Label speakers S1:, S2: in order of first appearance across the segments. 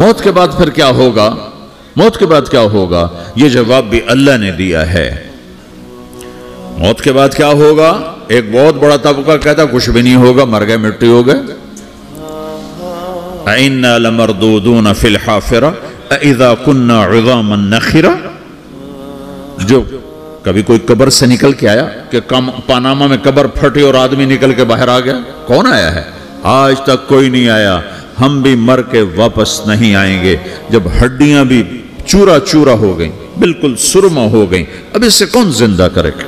S1: मौत के बाद फिर क्या होगा? मौत के बाद क्या होगा? यह जवाब भी अल्लाह ने दिया है। मौत के बाद क्या होगा? एक बहुत बड़ा तबका कहता, कुछ भी नहीं होगा, मर गए मिट्टी हो गए। लमरदूदून फिल हाफिरा कुन्ना जो कभी कोई कब्र से निकल के आया, कि कम पानामा में कब्र फटी और आदमी निकल के बाहर आ गया, कौन आया है? आज तक कोई नहीं आया। हम भी मर के वापस नहीं आएँगे। जब हड्डियाँ भी चूरा चूरा हो गई, बिल्कुल सुरमा हो गई, अब इससे कौन ज़िंदा करेगा?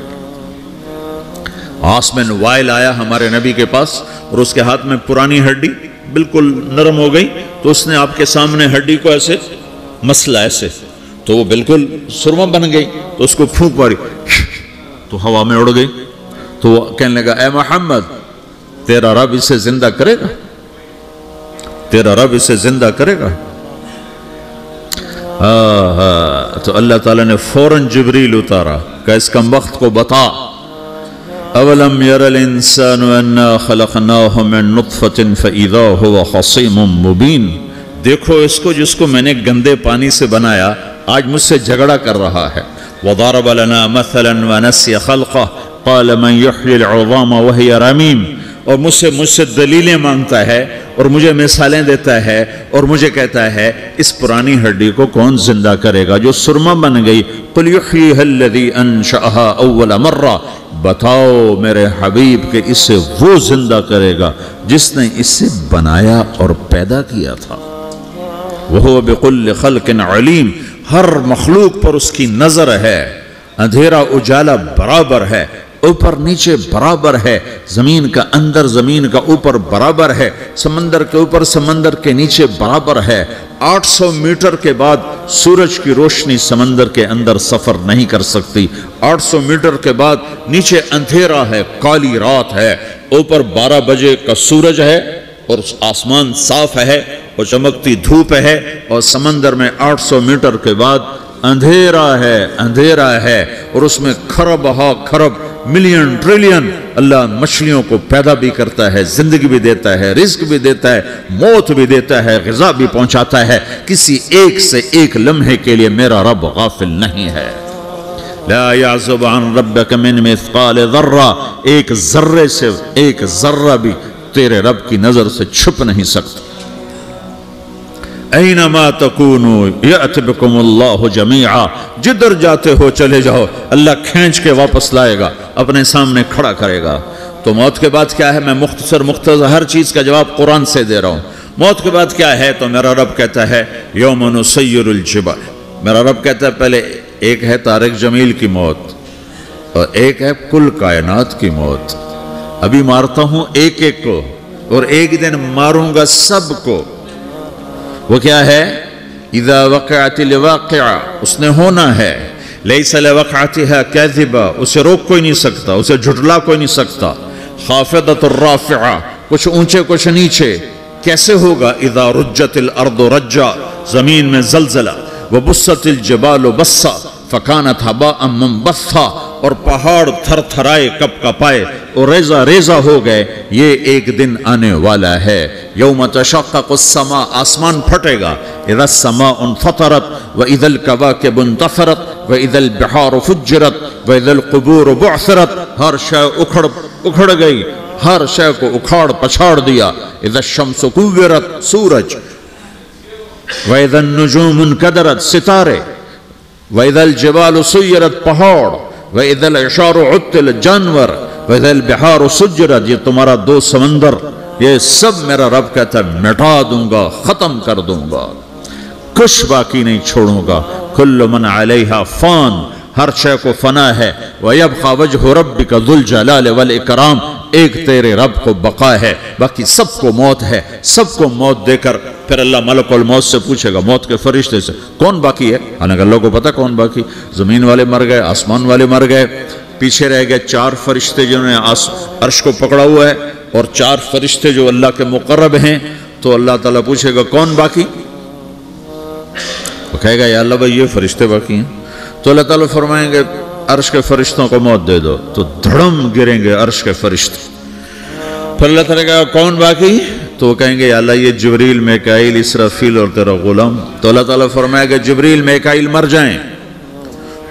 S1: आसमैन वायल आया हमारे नबी के पास और उसके हाथ में पुरानी हड्डी बिल्कुल नरम हो गई तो उसने आपके सामने हड्डी को ऐसे मसला ऐसे तो वो बिल्कुल सुरमा बन गई तो उसको फूक मारी तो हवा में उड़ गई तो वो कहने लगा, ए मोहम्मद, तेरा रब इसे ज़िंदा करेगा? तेरा रब इसे ज़िंदा करेगा? तो अल्लाह ताला ने फ़ौरन जबरील उतारा का इस कम वक्त को बता। अवलम यरल इंसान मुबीन। देखो इसको जिसको मैंने गंदे पानी से बनाया, आज मुझसे झगड़ा कर रहा है। वदारबलना मसलन वनस खलक़ा। क़ाल मन युह्यिल उज़ाम वहिय रमीम। और मुझसे मुझसे दलीलें माँगता है और मुझे मिसालें देता है और मुझे कहता है, इस पुरानी हड्डी को कौन ज़िंदा करेगा? जो सुरमा बन गई। कुलदी अनशाह अव्वल मर्रा। बताओ मेरे हबीब के इसे वो ज़िंदा करेगा, जिसने इसे बनाया और पैदा किया था। वह बेकुल खलकिन अलीम। हर मखलूक पर उसकी नज़र है। अंधेरा उजाला बराबर है। ऊपर नीचे बराबर है। ज़मीन का अंदर, ज़मीन का ऊपर बराबर है। समंदर के ऊपर, समंदर के नीचे बराबर है। 800 मीटर के बाद सूरज की रोशनी समंदर के अंदर सफ़र नहीं कर सकती। 800 मीटर के बाद नीचे अंधेरा है, काली रात है। ऊपर 12 बजे का सूरज है और आसमान साफ़ है और चमकती धूप है और समंदर में 800 मीटर के बाद अंधेरा है अंधेरा है और उसमें खरब हा खरब मिलियन, ट्रिलियन अल्लाह मछलियों को पैदा भी करता है, ज़िंदगी भी देता है रिस्क भी देता है, मौत भी देता है, गजा भी पहुंचाता है। किसी एक से एक लम्हे के लिए मेरा रब गाफिल नहीं है। एक जर्रे से एक जर्रा भी तेरे रब की नज़र से छुप नहीं सकता। जिधर जाते हो चले जाओ, अल्लाह खींच के वापस लाएगा, अपने सामने खड़ा करेगा। तो मौत के बाद क्या है? मैं मुख्तसर मुख्तर हर चीज़ का जवाब कुरान से दे रहा हूँ। मौत के बाद क्या है? तो मेरा रब कहता है योमन सैरजबा मेरा रब कहता है, पहले एक है तारक जमील की मौत और एक है कुल कायनात की मौत। अभी मारता हूँ एक एक को और एक दिन मारूँगा सबको। वो क्या है? इदा वक़ातिल वाक़या उसने होना है। लई सल वक़ाती है कैदिबा उसे रोक कोई नहीं सकता, उसे झुटला कोई नहीं सकता। खाफिदतुर्राफ़िआ कुछ ऊँचे, कुछ नीचे। कैसे होगा? इदा रुज्जतिल अर्दो रज्जा, ज़मीन में जलजला। व बुस्सतिल जबाल बस्सा, फ़कानत हबा अम बस्सा और पहाड़ थर थराए कप कपाए। और रेजा रेजा हो गए, ये एक दिन आने वाला है। यौम तशक्समा आसमान फटेगा। इधर समा उन फतरत, व इदल कवा के बुन तफरत व इदल बिहार फुजरत व इदल कबूर बसरत हर शय उखड़ उखड़ गई। हर शय को उखाड़ पछाड़ दिया। इधर शम्स कुवरत सूरज। वैदन नजूम कदरत, सितारे। वैदल जबाल सुयरत, पहाड़। वैदल इशार उत्तिल जानवर। वैदल बिहार सुजरत ये तुम्हारा दो समंदर, ये सब मेरा रब कहता है, मिटा दूँगा, खत्म कर दूँगा। कुछ बाकी नहीं छोड़ूँगा। कुल्ल मन अलैहा फान, हर शय को फना है। वयब खावज हो रब का दुल जलाल वल इकराम, एक तेरे रब को बका है, बाकी सबको मौत है। सबको मौत देकर फिर अल्लाह मलकुल मौत से पूछेगा, मौत के फरिश्ते से, कौन बाकी है? हालाँकि अल्लाह को पता कौन बाकी? ज़मीन वाले मर गए, आसमान वाले मर गए। पीछे रह गए चार फरिश्ते जिन्होंने अर्श को पकड़ा हुआ है और चार फरिश्ते जो अल्लाह के मुकर्रब हैं तो अल्लाह ताला पूछेगा, कौन बाकी? वो कहेगा, या अल्लाह भाई, ये फरिश्ते बाकी हैं। तो अल्लाह ताला फरमाएँगे, अर्श के फरिश्तों को मौत दे दो। तो धड़म गिरेंगे अर्श के फरिश्ते। फिर अल्लाह ताला कहेगा, कौन बाकी? तो वो कहेंगे अल्लाह, ये जबरील, मेकाइल, इसराफील और तेरा गुलाम। तो अल्लाह ताला फरमाएगा, जबरील, मेकाइल मर जाएँ।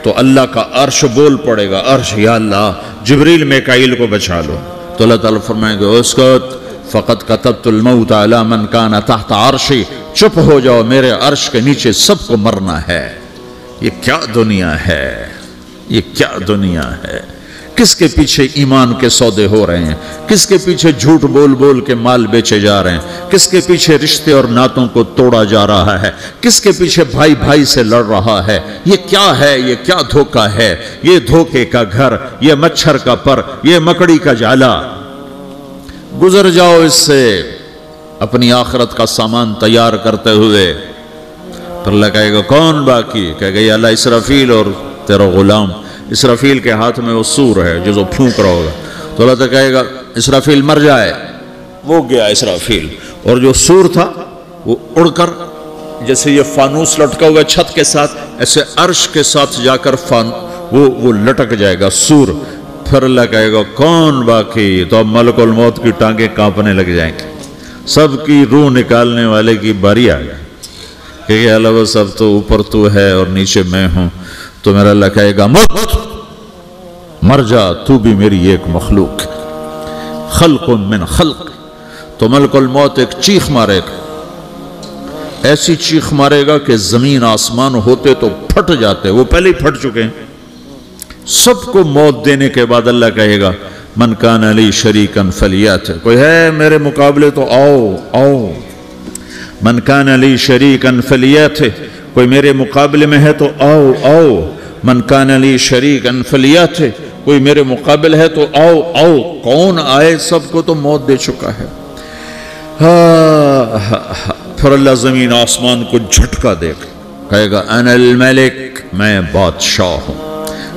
S1: तो अल्लाह का अर्श बोल पड़ेगा, अर्श या अल्लाह जबरील, मेकाइल को बचा लो। तो अल्लाह ताला फरमाएँगे, उसको फ़कत का अला मन काना तहत अर्शी, चुप हो जाओ, मेरे अर्श के नीचे सबको मरना है। ये क्या दुनिया है? ये क्या दुनिया है? किसके पीछे ईमान के सौदे हो रहे हैं? किसके पीछे झूठ बोल बोल के माल बेचे जा रहे हैं? किसके पीछे रिश्ते और नातों को तोड़ा जा रहा है? किसके पीछे भाई भाई से लड़ रहा है? ये क्या है? ये क्या धोखा है? ये धोखे का घर, ये मच्छर का पर, ये मकड़ी का जाला। गुजर जाओ इससे, अपनी आखरत का सामान तैयार करते हुए। फिर लगाएगा कौन बाकी? कह गई, अल्लाह इसराफील और तेरा गुलाम। इसराफील के हाथ में वो सूर है जो जो फूंक रहा होगा। तो अल्लाह तक कहेगा, इसराफील मर जाए। वो गया इसराफील। और जो सूर था, वो उड़कर, जैसे ये फानूस लटका हुआ छत के साथ, ऐसे अर्श के साथ जाकर फान, वो वो लटक जाएगा सूर। फिर अल्लाह कहेगा, कौन बाकी? तो अब मलकुल मौत की टांगे कांपने लग जाएँगे। सबकी रूह निकालने वाले की बारी आ गई। क्योंकि अल्लाह सब तो ऊपर तू है और नीचे मैं हूँ। तो मेरा अल्लाह कहेगा, मत मर जा तू भी मेरी एक मखलूक। खल्क मिन खल्क तो मलकुल मौत एक चीख मारेगा। ऐसी चीख मारेगा कि ज़मीन आसमान होते तो फट जाते, वो पहले ही फट चुके हैं। सबको मौत देने के बाद अल्लाह कहेगा, मन कान अली शरीकन फलियात। कोई है मेरे मुकाबले तो आओ आओ। मन कान अली शरीकन फलियात। कोई मेरे मुकाबले में है तो आओ आओ। मन कान अली शरीकन फलियात। कोई मेरे मुकाबले है तो आओ आओ कौन आए सबको तो मौत दे चुका है। हा, हा, हा, फिर अल्लाह ज़मीन आसमान को झटका देगा कहेगा अनल मलिक मैं बादशाह हूँ।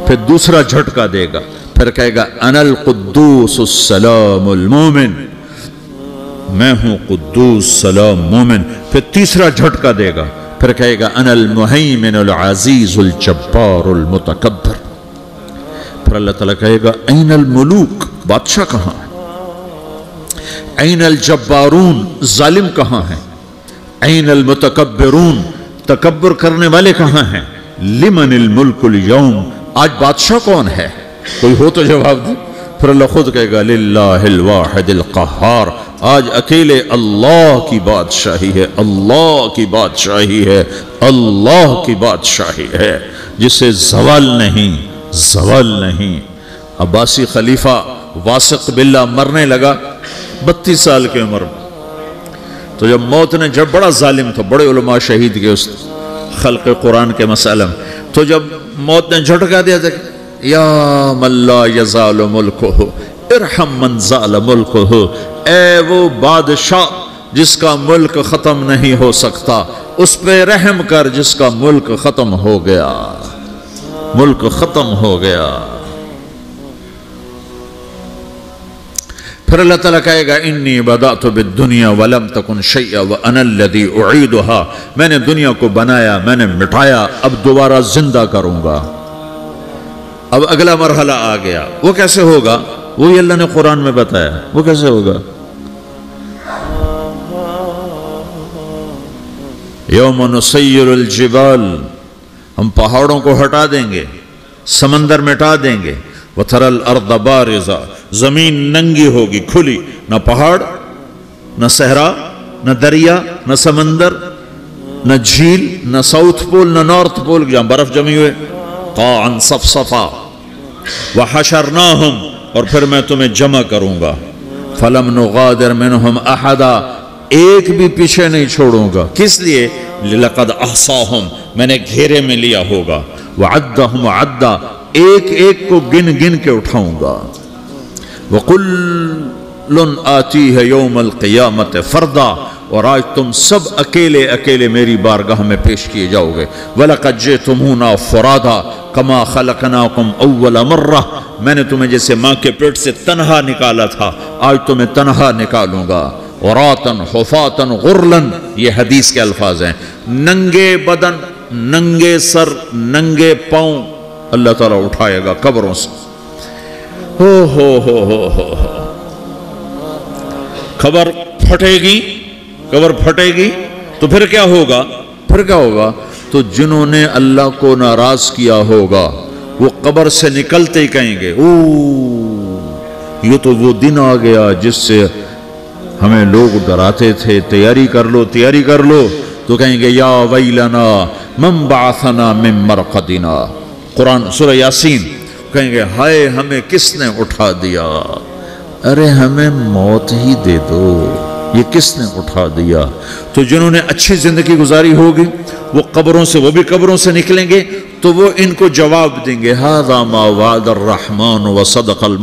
S1: फिर दूसरा झटका देगा फिर कहेगा अनल कुद्दूस मोमिन। मैं हूँ कुद्दूस सलाम मोमिन। फिर तीसरा झटका देगा फिर कहेगा अनल मुहैमिन अज़ीज़ जब्बार मुतकबर फिर अल्लाह ताला कहेगा, ऐनल मुलूक, बादशाह कहाँ है? ऐनल जब्बारून, जालिम कहाँ है? ऐनल मुतकबरून तकबर करने वाले कहाँ हैं? लिमन मुल्कुल यौम, आज बादशाह कौन है? कोई हो तो जवाब दे। फिर अल्लाह खुद कहेगा, लिल्लाहिल कहार आज अकेले अल्लाह की बादशाही है, अल्लाह की बादशाही है, अल्लाह की बादशाही है, जिसे जवाल नहीं जवाल नहीं। अब्बासी खलीफा वासिक बिल्ला मरने लगा, बत्तीस साल की उम्र में। तो जब मौत ने, जब बड़ा जालिम था, बड़े उलमा शहीद के उस खल्क कुरान के मसलम तो जब मौत ने झटका दिया था या मल्ला यजाल मुल्क हो इरहम मंजाल मुल्क हो ए वो बादशाह जिसका मुल्क खत्म नहीं हो सकता, उस पर रहम कर जिसका मुल्क खत्म हो गया। मुल्क खत्म हो गया। फिर अल्लाह तला कहेगा, इन्नी बदा तो बे दुनिया वलम तकुन शैया व अनल्लदी उईदहा। मैंने दुनिया को बनाया, मैंने मिटाया, अब दोबारा ज़िंदा करूँगा। अब अगला मरहला आ गया। वो कैसे होगा? वो ही अल्लाह ने कुरान में बताया। वो कैसे होगा? यौमन जिबाल। हम पहाड़ों को हटा देंगे, समंदर मिटा देंगे। वथरल अर्दबारिजा ज़मीन नंगी होगी, खुली। न पहाड़, न सहरा, न दरिया, न समंदर, न झील, न साउथ पोल, न नॉर्थ पोल, जहाँ बर्फ़ जमी हुए कान सफ सफ़ा वह हशर ना हम और फिर मैं तुम्हें जमा करूँगा। फलम नुगादर मिन हम अहदा, एक भी पीछे नहीं छोड़ूँगा। किस लिए? लकद अहसाहम। मैंने घेरे में लिया होगा। वह अद्दा हम अद्दा एक एक को गिन गिन के उठाऊँगा। वकुल्लुन आती है योमल क़ियामत फरदा, और आज तुम सब अकेले अकेले मेरी बारगाह में पेश किए जाओगे। वलकजे तुम्हूना फरादा, कमा खलकना कुम अव्वल मर्रा, मैंने तुम्हें जैसे माँ के पेट से तनहा निकाला था, आज तुम्हें तनहा निकालूँगा। औरातन हफातन, गुरलन, ये हदीस के अल्फाज हैं। नंगे बदन नंगे सर नंगे पाँव अल्लाह ताला उठाएगा कब्रों से। हो हो हो हो हो, हो। खबर फटेगी कब्र फटेगी तो फिर क्या होगा? फिर क्या होगा? तो जिन्होंने अल्लाह को नाराज़ किया होगा वो कब्र से निकलते ही कहेंगे ओ ये तो वो दिन आ गया जिससे हमें लोग डराते थे तैयारी कर लो तैयारी कर लो। तो कहेंगे, या वैलना मम बासना मिम मरकदीना। कुरान सुर यासीन कहेंगे, हाय हमें किसने उठा दिया? अरे हमें मौत ही दे दो। ये किसने उठा दिया? तो जिन्होंने अच्छी ज़िंदगी गुजारी होगी, वो कब्रों से, वो भी कब्रों से निकलेंगे तो वो इनको जवाब देंगे हादा रहमान व सदकल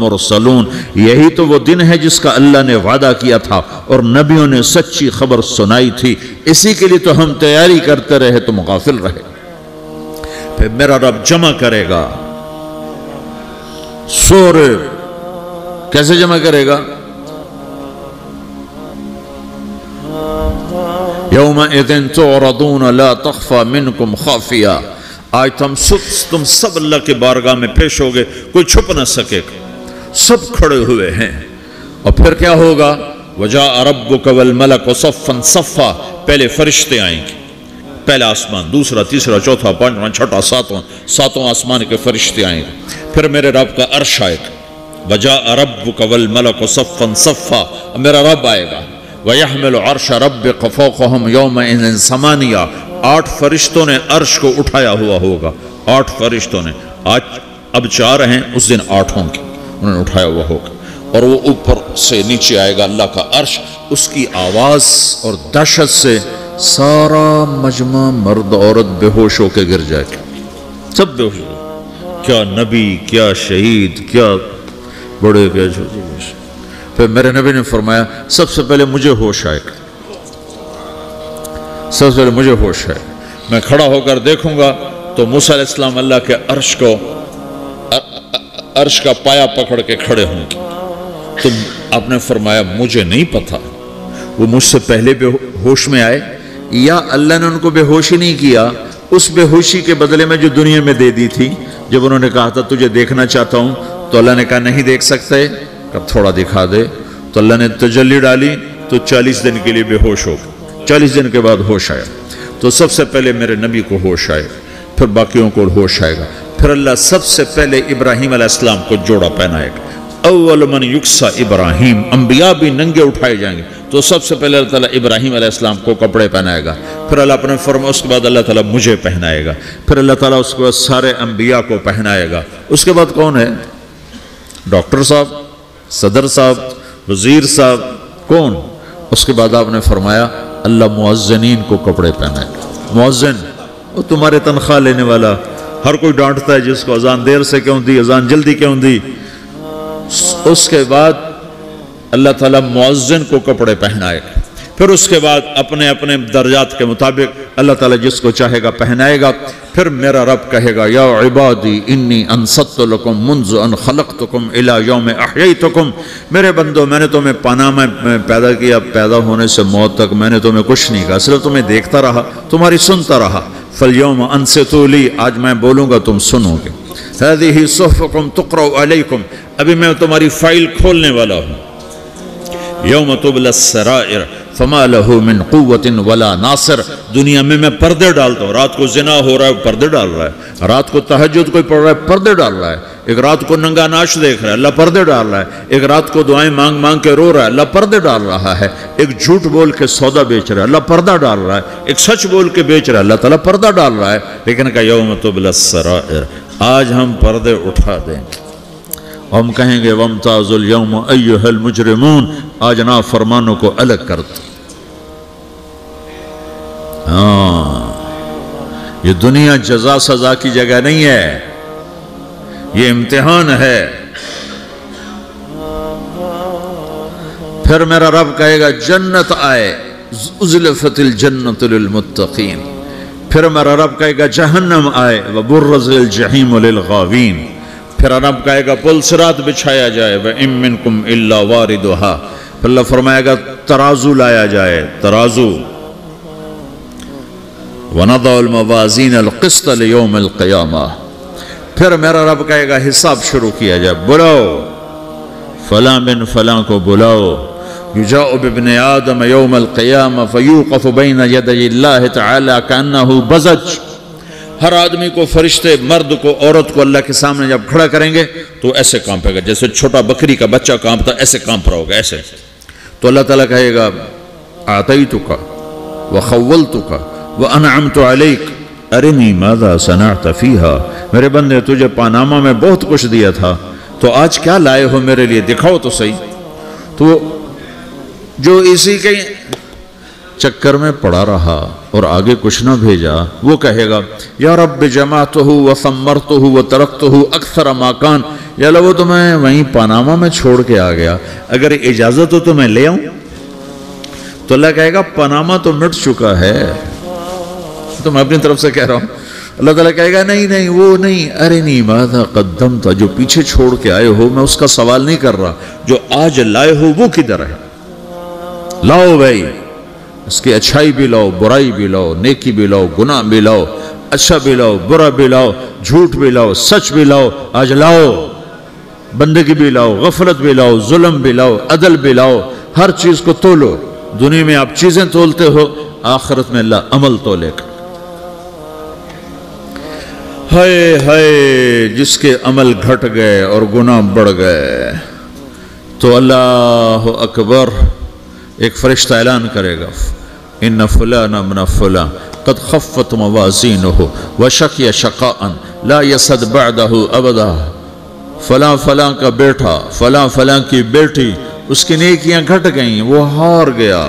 S1: यही तो वो दिन है जिसका अल्लाह ने वादा किया था, और नबियों ने सच्ची खबर सुनाई थी। इसी के लिए तो हम तैयारी करते रहे तो मुकाफिल रहे। फिर मेरा रब जमा करेगा। सोर कैसे जमा करेगा? यौम तुरदून ला तखफा मिनकुम खाफिया आज तुम सब तुम सब अल्लाह के बारगाह में पेश हो गए कोई छुप ना सकेगा सब खड़े हुए हैं और फिर क्या होगा वजा अरब कवल मलक सफ़न सफ़ा पहले फरिश्ते आएँगे पहला आसमान दूसरा तीसरा चौथा पांचवा छठा सातवां सातों आसमान के फरिश्ते आएँगे फिर मेरे रब का अर्श आएगा वजा अरब कवल मलक सफ़न सफ़ा मेरा रब आएगा वहमल अर्श रब कफ़ोम योम समानिया। आठ फरिश्तों ने अर्श को उठाया हुआ होगा। आठ फरिश्तों ने। आज अब चार हैं उस दिन आठों की। उन्होंने उठाया हुआ होगा। और वो ऊपर से नीचे आएगा अल्लाह का अर्श। उसकी आवाज़ और दहशत से सारा मजमा मर्द औरत बेहोश होकर गिर जाएगा। सब बेहोश क्या नबी, क्या शहीद, क्या बड़े क्या छोटे फिर मेरे नबी ने फरमाया, सबसे पहले मुझे होश आएगा सबसे पहले मुझे होश है मैं खड़ा होकर देखूँगा तो मूसा इस्लाम अल्लाह के अर्श को अर्श का पाया पकड़ के खड़े होंगे। तो आपने फरमाया, मुझे नहीं पता। वो मुझसे पहले बेहोश में आए, या अल्लाह ने उनको बेहोश ही नहीं किया, उस बेहोशी के बदले में जो दुनिया में दे दी थी। जब उन्होंने कहा था, तुझे देखना चाहता हूँ तो अल्लाह ने कहा, नहीं देख सकते। कब थोड़ा दिखा दे। तो अल्लाह ने तजल्ली डाली तो चालीस दिन के लिए बेहोश हो चालीस दिन के बाद होश आया। तो सबसे पहले मेरे नबी को होश आए, फिर बाकियों को होश आएगा। फिर अल्लाह सबसे पहले इब्राहिम अलैहिस्सलाम को जोड़ा पहनाएगा। अव्वल मन युक्सा इब्राहिम, अंबिया भी नंगे उठाए जाएँगे। तो सबसे पहले अल्लाह ताला इब्राहिम अलैहिस्सलाम को कपड़े पहनाएगा। फिर अल्लाह अपने फरमा, उसके बाद अल्लाह ताला मुझे पहनाएगा। फिर अल्लाह ताला उसके बाद सारे अंबिया को पहनाएगा। उसके बाद कौन है? डॉक्टर साहब। सदर साहब, वज़ीर साहब, कौन? उसके बाद आपने फरमाया, अल्लाह मुआजनीन को कपड़े पहनाए मुआजन वो तुम्हारे तनख्वाह लेने वाला, हर कोई डांटता है जिसको अजान देर से क्यों दी, अजान जल्दी क्यों दी? उसके बाद अल्लाह ताला मुआजन को कपड़े पहनाए। फिर उसके बाद अपने अपने दर्जात के मुताबिक अल्लाह ताला जिसको चाहेगा पहनाएगा, फिर मेरा रब कहेगा, या इबादी, इन्नी अनसतुम मुंज अन खलक तुकुम इला योम अहियतुकुम। मेरे बंदो, मैंने तुम्हें पाना में पैदा किया, पैदा होने से मौत तक मैंने तुम्हें कुछ नहीं कहा, सिर्फ़ तुम्हें देखता रहा, तुम्हारी सुनता रहा। फलयोम अनसे तोली आज मैं बोलूँगा, तुम सुनोगे। हदी ही सुफ़ुकुम तुकरो अभी मैं तुम्हारी फ़ाइल खोलने वाला हूँ। यौम तुबलसराइर फमा लहू मिन कुतिन वला नासर। दुनिया में मैं पर्दे डालता हूँ। रात को जिना हो रहा है पर्दे डाल रहा है। रात को तहजद कोई पढ़ रहा है, पर्दे डाल रहा है। एक रात को नंगा नाश देख रहा है, अल्लाह पर्दे डाल रहा है। एक रात को दुआएँ मांग मांग के रो रहा है, अल्लाह पर्दे डाल रहा है। एक झूठ बोल के सौदा बेच रहा है, अल्लाह पर्दा डाल रहा है। एक सच बोल के बेच रहा है, अल्लाह ताला पर्दा डाल रहा है। लेकिन का यौम तुबलसराइर आज हम पर्दे उठा देंगे। हम कहेंगे, वमताजुल यौम अय्युहल मुजरिमून। आज ना फरमानों को अलग कर दो। हाँ। ये दुनिया जजा सजा की जगह नहीं है। ये इम्तिहान है। फिर मेरा रब कहेगा, जन्नत आए उजलफतिल जन्नतुलमुत्तकीन फिर मेरा रब कहेगा, जहन्नम आए, व बुर्रजिल जहीम गावीन। फिर रब कहेगा पुलसरात बिछाया जाए, व इमिन कुम इल्ला वारिदहा। फिर फरमाएगा, तराजू लाया जाए, तराजू। वनदौलमवाजीन अलक़स्त योम क़यामा फिर मेरा रब कहेगा हिसाब शुरू किया जाए बुलाओ फला बिन फला को बुलाओ युजाबिन आदम यौमक़याम फ़यूक़फ़ बैन यदल्ला तन्ना बजज हर आदमी को फरिश्ते मर्द को औरत को अल्लाह के सामने जब खड़ा करेंगे तो ऐसे कांपेगा जैसे छोटा बकरी का बच्चा कांपता ऐसे काँप रहा होगा ऐसे तो अल्लाह ताला कहेगा आतई तुका व तुका अरे नी मादा सना तफ़ीहा मेरे बंदे, तुझे पानामा में बहुत कुछ दिया था। तो आज क्या लाए हो मेरे लिए? दिखाओ तो सही। तो जो इसी के चक्कर में पड़ा रहा और आगे कुछ ना भेजा, वो कहेगा, या रब जमा तो हूँ व सम्मर तो हूँ व तरक तो हूँ अक्सर माकान। या वो तो मैं वहीं पनामा में छोड़ के आ गया। अगर इजाज़त हो तो मैं ले आऊँ? तो अल्लाह कहेगा, पनामा तो मिट चुका है। तो मैं अपनी तरफ़ से कह रहा हूँ अल्लाह ताला कहेगा नहीं नहीं वो नहीं अरे नहीं मादा कदम था जो पीछे छोड़ के आए हो मैं उसका सवाल नहीं कर रहा जो आज लाए हो वो किधर है लाओ भाई उसकी अच्छाई भी लाओ बुराई भी लाओ नेकी भी लाओ गुनाह भी लाओ अच्छा भी लाओ बुरा भी लाओ झूठ भी लाओ सच भी लाओ आज लाओ बंदगी भी लाओ गफलत भी लाओ जुल्म भी लाओ अदल भी लाओ हर चीज़ को तोलो दुनिया में आप चीज़ें तोलते हो आखिरत में अल्लाह अमल तोलेगा हाय हाय, जिसके अमल घट गए और गुनाह बढ़ गए। तो अल्लाह अकबर, एक फरिश्ता ऐलान करेगा। इन फुला नमना फुला, कद खफ़त मवाजीन हो व शक या शकान ला यसद बदहू अबदा। फला फला का बेटा, फला फला की बेटी, उसकी नेकियाँ घट गई, वो हार गया।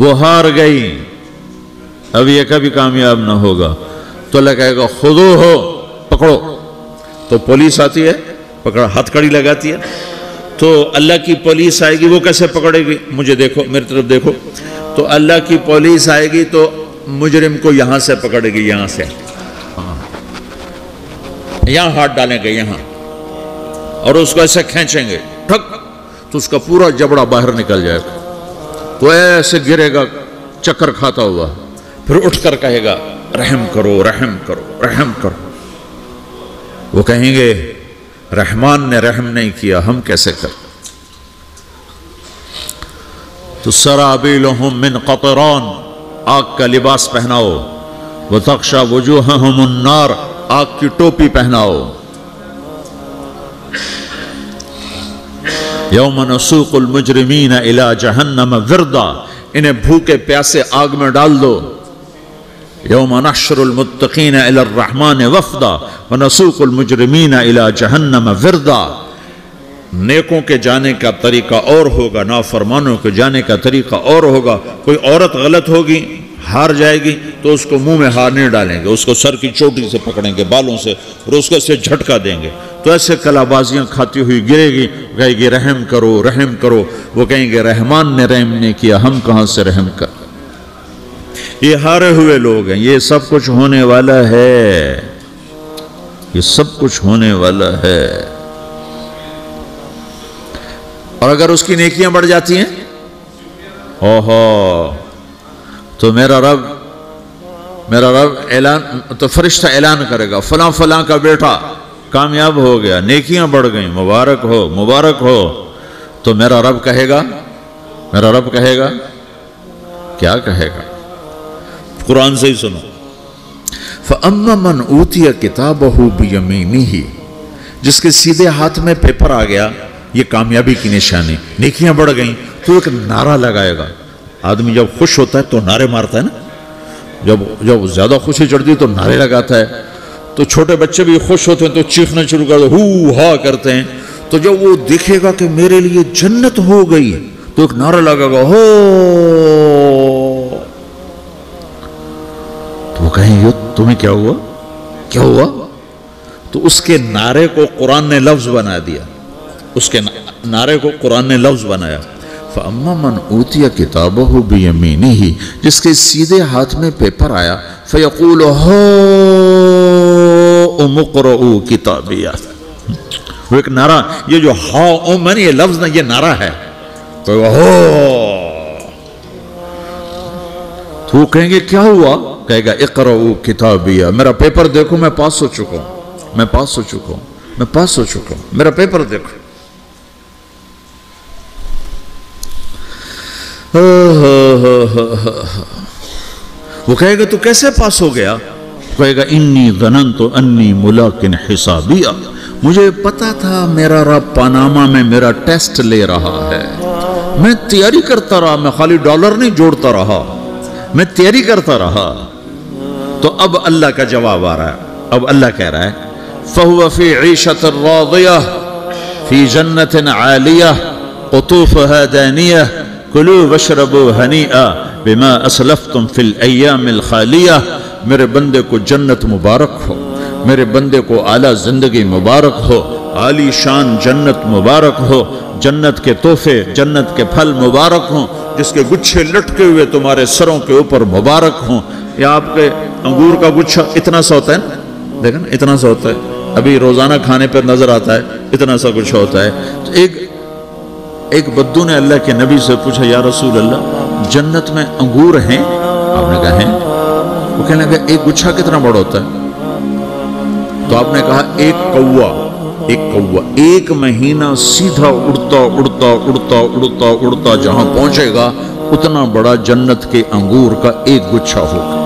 S1: वो हार गई। अब ये कभी कामयाब ना होगा। तो अल्लाह कहेगा खुदो हो, पकड़ो। तो पुलिस आती है, पकड़, हथकड़ी लगाती है। तो अल्लाह की पुलिस आएगी, वो कैसे पकड़ेगी? मुझे देखो, मेरी तरफ़ देखो। तो अल्लाह की पुलिस आएगी तो मुजरिम को यहाँ से पकड़ेगी, यहाँ से। यहाँ हाथ डालेंगे, यहाँ। और उसको ऐसे खींचेंगे, ठक तो उसका पूरा जबड़ा बाहर निकल जाएगा। तो ऐसे गिरेगा, चक्कर खाता हुआ। फिर उठकर कहेगा रहम करो रहम करो रहम करो। वो कहेंगे, रहमान ने रहम नहीं किया, हम कैसे कर? तो सराबील मिन कतरान, आग का लिबास पहनाओ। वो तक्षा वजूह मुन्नार आग की टोपी पहनाओ। यौम नसूकुल मुजरिमीन इला जहन्नम विरदा, इन्हें भूखे प्यासे आग में डाल दो। यौम नशरुलमुत्तकीन रहमान वफदा व नसूकुल मुजरमीन इला जहन्नम विरदा नेकों के जाने का तरीका और होगा नाफरमानों के जाने का तरीका और होगा कोई औरत गलत होगी हार जाएगी तो उसको मुँह में हार नहीं डालेंगे उसको सर की चोटी से पकड़ेंगे बालों से और उसको से झटका देंगे तो ऐसे कलाबाजियाँ खाती हुई गिरेगी कहेगी रहम करो रहम करो वो कहेंगे रहमान ने रहम नहीं किया हम कहाँ से रहम कर ये हारे हुए लोग हैं, ये सब कुछ होने वाला है। ये सब कुछ होने वाला है। और अगर उसकी नेकियाँ बढ़ जाती हैं, ओहो तो मेरा रब मेरा रब ऐलान तो फरिश्ता ऐलान करेगा, फला फला का बेटा कामयाब हो गया, नेकियाँ बढ़ गई, मुबारक हो मुबारक हो। तो मेरा रब कहेगा, मेरा रब कहेगा, क्या कहेगा? कुरान से ही सुनो फमन ऊतिया किताब यमीनी ही जिसके सीधे हाथ में पेपर आ गया, ये कामयाबी की निशानी। नेकियाँ बढ़ गई तो एक नारा लगाएगा। आदमी जब खुश होता है तो नारे मारता है ना? जब जब ज़्यादा खुशी चढ़ती है तो नारे लगाता है। तो छोटे बच्चे भी खुश होते हैं तो चीखना शुरू कर हु, हा करते हैं। तो जब वो देखेगा कि मेरे लिए जन्नत हो गई तो एक नारा लगेगा हो कहें युद्ध तुम्हें क्या हुआ? क्या हुआ? तो उसके नारे को कुरान ने लफ्ज बना दिया। उसके नारे को कुरान ने लफ्ज बनाया। फम्मा मन ऊतिया किताब हो बेमीनी ही जिसके सीधे हाथ में पेपर आया फ़यकूल हो मुकर किताबिया। वो एक नारा ये जो हा उमन ये लफ्ज ना ये नारा है। तो हो। तो कहेंगे क्या हुआ? कहेगा इकरो किताबिया। मेरा पेपर देखो, मैं पास हो चुका हूँ। मैं पास हो चुका हूँ। मैं पास हो चुका हूँ। मेरा पेपर देखो। वो कहेगा, तू कैसे पास हो गया? कहेगा, इन्नी गनन तो अन्नी मुलाकिन हिसाबिया। मुझे पता था मेरा रब पनामा में मेरा टेस्ट ले रहा है। मैं तैयारी करता रहा, मैं खाली डॉलर नहीं जोड़ता रहा। मैं तैयारी करता रहा। तो अब अल्लाह का जवाब आ रहा है। अब अल्लाह कह रहा है फहुआ फ़ी ईशत रादिया, फ़ी जन्नत आलिया कुतूफ दानिया, कुलू वशरबू हनीआ, बिमा असलफ तुम फिल अयामिल खालिया, मेरे बंदे को जन्नत मुबारक हो, मेरे बंदे को आला ज़िंदगी मुबारक हो, आली शान जन्नत मुबारक हो, जन्नत के तोहफे, जन्नत के फल मुबारक हों, जिसके गुच्छे लटके हुए तुम्हारे सरों के ऊपर मुबारक हों या आपके अंगूर का गुच्छा इतना सा होता है ना? देखा ना, इतना सा होता है। अभी रोज़ाना खाने पर नज़र आता है, इतना सा कुछ होता है। तो एक एक बद्दू ने अल्लाह के नबी से पूछा, या रसूल अल्लाह जन्नत में अंगूर हैं? आपने कहा, हैं। वो कहने लगा, एक गुच्छा कितना बड़ा होता है? तो आपने कहा, एक कौआ एक कौआ एक महीना सीधा उड़ता उड़ता उड़ता उड़ता उड़ता, जहाँ पहुंचेगा, उतना बड़ा जन्नत के अंगूर का एक गुच्छा होगा।